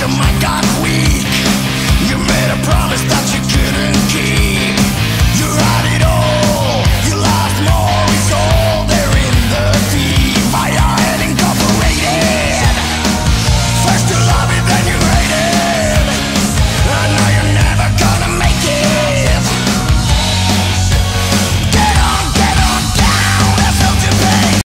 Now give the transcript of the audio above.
oh my god, we